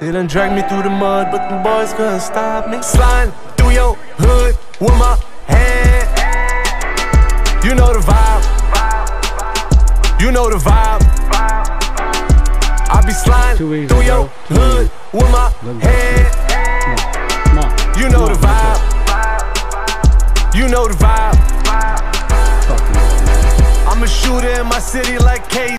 They done drag me through the mud, but the boys couldn't stop me. Sliding through your hood with my hand. You know the vibe. You know the vibe. I be sliding through your hood with my head. hand. You know the vibe. You know the vibe. I'm a shooter in my city like K.